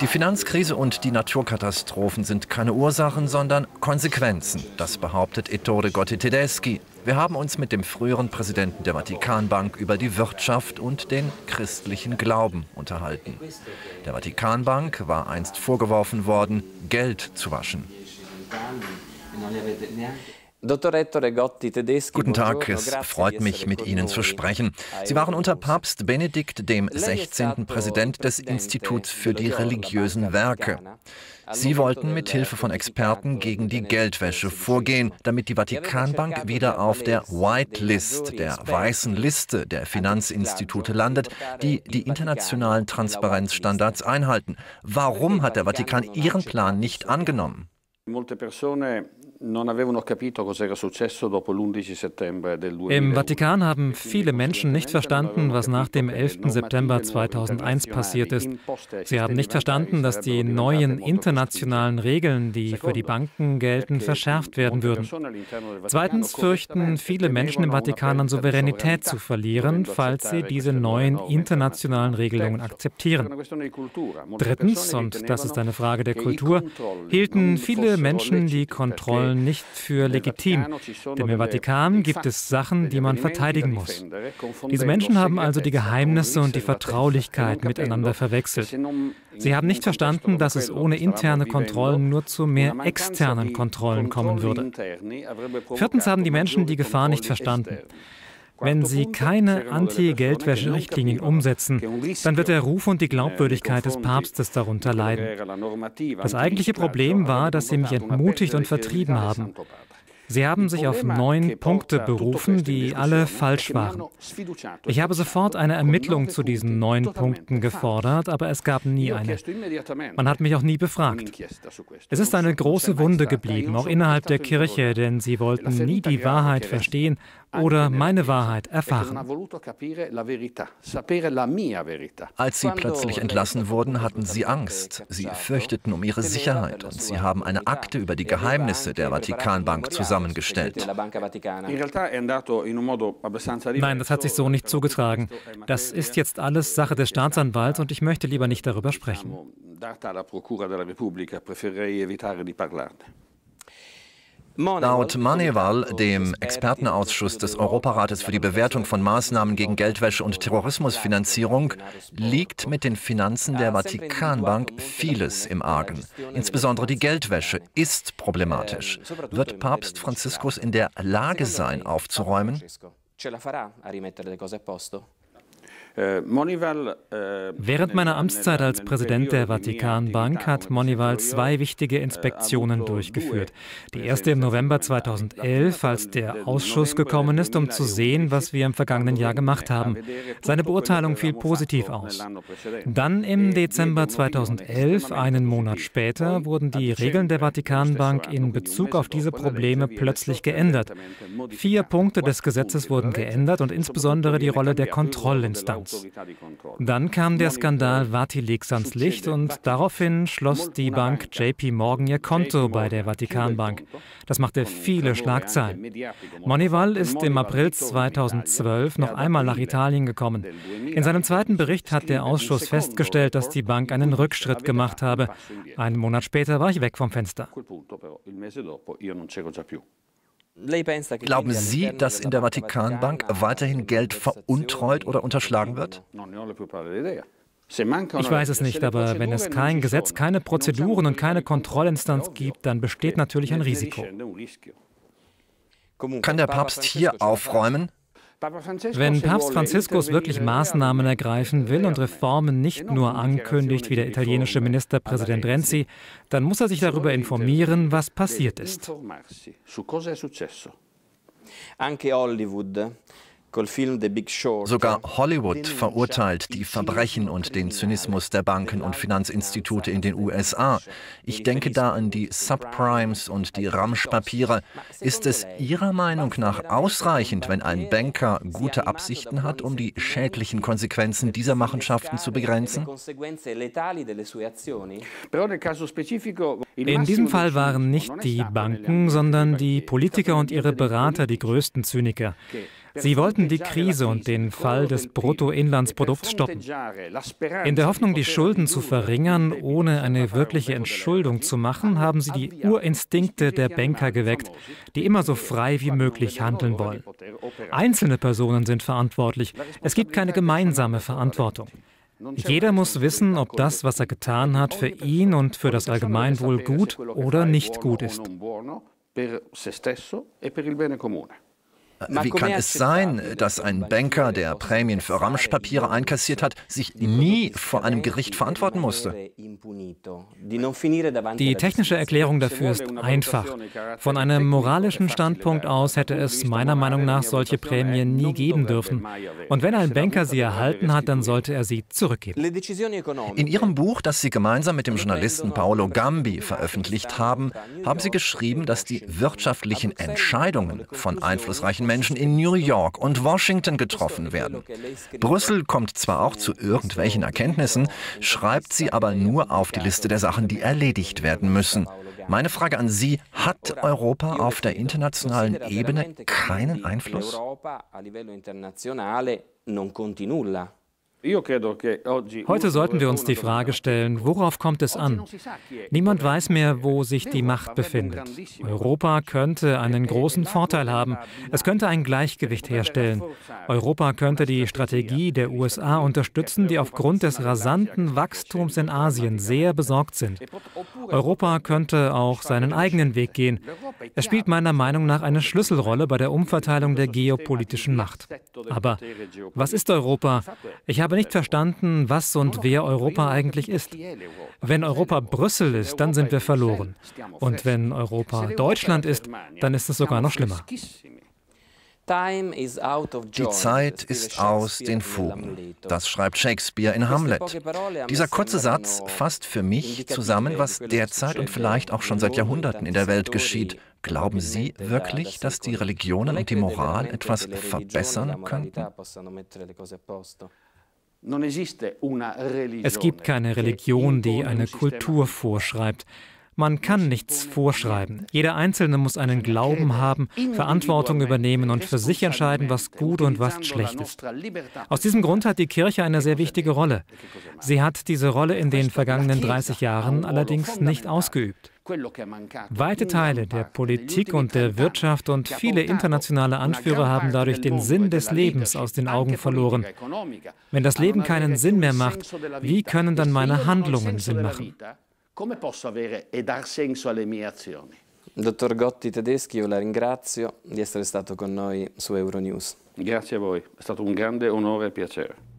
Die Finanzkrise und die Naturkatastrophen sind keine Ursachen, sondern Konsequenzen. Das behauptet Ettore Gotti Tedeschi. Wir haben uns mit dem früheren Präsidenten der Vatikanbank über die Wirtschaft und den christlichen Glauben unterhalten. Der Vatikanbank war einst vorgeworfen worden, Geld zu waschen. Guten Tag, es freut mich, mit Ihnen zu sprechen. Sie waren unter Papst Benedikt XVI. Präsident des Instituts für die religiösen Werke. Sie wollten mit Hilfe von Experten gegen die Geldwäsche vorgehen, damit die Vatikanbank wieder auf der White List, der weißen Liste der Finanzinstitute landet, die die internationalen Transparenzstandards einhalten. Warum hat der Vatikan Ihren Plan nicht angenommen? Im Vatikan haben viele Menschen nicht verstanden, was nach dem 11. September 2001 passiert ist. Sie haben nicht verstanden, dass die neuen internationalen Regeln, die für die Banken gelten, verschärft werden würden. Zweitens fürchten viele Menschen im Vatikan an Souveränität zu verlieren, falls sie diese neuen internationalen Regelungen akzeptieren. Drittens, und das ist eine Frage der Kultur, hielten viele Menschen die Kontrollen Kontrollen nicht für legitim, denn im Vatikan gibt es Sachen, die man verteidigen muss. Diese Menschen haben also die Geheimnisse und die Vertraulichkeit miteinander verwechselt. Sie haben nicht verstanden, dass es ohne interne Kontrollen nur zu mehr externen Kontrollen kommen würde. Viertens haben die Menschen die Gefahr nicht verstanden. Wenn sie keine Anti-Geldwäsche-Richtlinien umsetzen, dann wird der Ruf und die Glaubwürdigkeit des Papstes darunter leiden. Das eigentliche Problem war, dass sie mich entmutigt und vertrieben haben. Sie haben sich auf neun Punkte berufen, die alle falsch waren. Ich habe sofort eine Ermittlung zu diesen neun Punkten gefordert, aber es gab nie eine. Man hat mich auch nie befragt. Es ist eine große Wunde geblieben, auch innerhalb der Kirche, denn sie wollten nie die Wahrheit verstehen oder meine Wahrheit erfahren. Als sie plötzlich entlassen wurden, hatten sie Angst. Sie fürchteten um ihre Sicherheit und sie haben eine Akte über die Geheimnisse der Vatikanbank zusammengestellt. Nein, das hat sich so nicht zugetragen. Das ist jetzt alles Sache des Staatsanwalts und ich möchte lieber nicht darüber sprechen. Laut Maneval, dem Expertenausschuss des Europarates für die Bewertung von Maßnahmen gegen Geldwäsche und Terrorismusfinanzierung, liegt mit den Finanzen der Vatikanbank vieles im Argen. Insbesondere die Geldwäsche ist problematisch. Wird Papst Franziskus in der Lage sein, aufzuräumen? Während meiner Amtszeit als Präsident der Vatikanbank hat Monival zwei wichtige Inspektionen durchgeführt. Die erste im November 2011, als der Ausschuss gekommen ist, um zu sehen, was wir im vergangenen Jahr gemacht haben. Seine Beurteilung fiel positiv aus. Dann im Dezember 2011, einen Monat später, wurden die Regeln der Vatikanbank in Bezug auf diese Probleme plötzlich geändert. Vier Punkte des Gesetzes wurden geändert und insbesondere die Rolle der Kontrollinstanz. Dann kam der Skandal Vatileaks ans Licht und daraufhin schloss die Bank JP Morgan ihr Konto bei der Vatikanbank. Das machte viele Schlagzeilen. Monival ist im April 2012 noch einmal nach Italien gekommen. In seinem zweiten Bericht hat der Ausschuss festgestellt, dass die Bank einen Rückschritt gemacht habe. Einen Monat später war ich weg vom Fenster. Glauben Sie, dass in der Vatikanbank weiterhin Geld veruntreut oder unterschlagen wird? Ich weiß es nicht, aber wenn es kein Gesetz, keine Prozeduren und keine Kontrollinstanz gibt, dann besteht natürlich ein Risiko. Kann der Papst hier aufräumen? Wenn Papst Franziskus wirklich Maßnahmen ergreifen will und Reformen nicht nur ankündigt wie der italienische Ministerpräsident Renzi, dann muss er sich darüber informieren, was passiert ist. Anche Hollywood Sogar Hollywood verurteilt die Verbrechen und den Zynismus der Banken und Finanzinstitute in den USA. Ich denke da an die Subprimes und die Ramsch-Papiere. Ist es Ihrer Meinung nach ausreichend, wenn ein Banker gute Absichten hat, um die schädlichen Konsequenzen dieser Machenschaften zu begrenzen? In diesem Fall waren nicht die Banken, sondern die Politiker und ihre Berater die größten Zyniker. Sie wollten die Krise und den Fall des Bruttoinlandsprodukts stoppen. In der Hoffnung, die Schulden zu verringern, ohne eine wirkliche Entschuldung zu machen, haben sie die Urinstinkte der Banker geweckt, die immer so frei wie möglich handeln wollen. Einzelne Personen sind verantwortlich. Es gibt keine gemeinsame Verantwortung. Jeder muss wissen, ob das, was er getan hat, für ihn und für das Allgemeinwohl gut oder nicht gut ist. Wie kann es sein, dass ein Banker, der Prämien für Ramschpapiere einkassiert hat, sich nie vor einem Gericht verantworten musste? Die technische Erklärung dafür ist einfach. Von einem moralischen Standpunkt aus hätte es meiner Meinung nach solche Prämien nie geben dürfen. Und wenn ein Banker sie erhalten hat, dann sollte er sie zurückgeben. In Ihrem Buch, das Sie gemeinsam mit dem Journalisten Paolo Gambi veröffentlicht haben, haben Sie geschrieben, dass die wirtschaftlichen Entscheidungen von einflussreichen Menschen in New York und Washington getroffen werden. Brüssel kommt zwar auch zu irgendwelchen Erkenntnissen, schreibt sie aber nur auf die Liste der Sachen, die erledigt werden müssen. Meine Frage an Sie, hat Europa auf der internationalen Ebene keinen Einfluss? Heute sollten wir uns die Frage stellen, worauf kommt es an? Niemand weiß mehr, wo sich die Macht befindet. Europa könnte einen großen Vorteil haben. Es könnte ein Gleichgewicht herstellen. Europa könnte die Strategie der USA unterstützen, die aufgrund des rasanten Wachstums in Asien sehr besorgt sind. Europa könnte auch seinen eigenen Weg gehen. Es spielt meiner Meinung nach eine Schlüsselrolle bei der Umverteilung der geopolitischen Macht. Aber was ist Europa? Ich habe habe nicht verstanden, was und wer Europa eigentlich ist. Wenn Europa Brüssel ist, dann sind wir verloren. Und wenn Europa Deutschland ist, dann ist es sogar noch schlimmer. Die Zeit ist aus den Fugen. Das schreibt Shakespeare in Hamlet. Dieser kurze Satz fasst für mich zusammen, was derzeit und vielleicht auch schon seit Jahrhunderten in der Welt geschieht. Glauben Sie wirklich, dass die Religionen und die Moral etwas verbessern könnten? Es gibt keine Religion, die eine Kultur vorschreibt. Man kann nichts vorschreiben. Jeder Einzelne muss einen Glauben haben, Verantwortung übernehmen und für sich entscheiden, was gut und was schlecht ist. Aus diesem Grund hat die Kirche eine sehr wichtige Rolle. Sie hat diese Rolle in den vergangenen 30 Jahren allerdings nicht ausgeübt. Weite Teile der Politik und der Wirtschaft und viele internationale Anführer haben dadurch den Sinn des Lebens aus den Augen verloren. Wenn das Leben keinen Sinn mehr macht, wie können dann meine Handlungen Sinn machen? Dottor Gotti Tedeschi, io la ringrazio di essere stato con noi su Euronews. Grazie a voi, è stato un grande onore e piacere.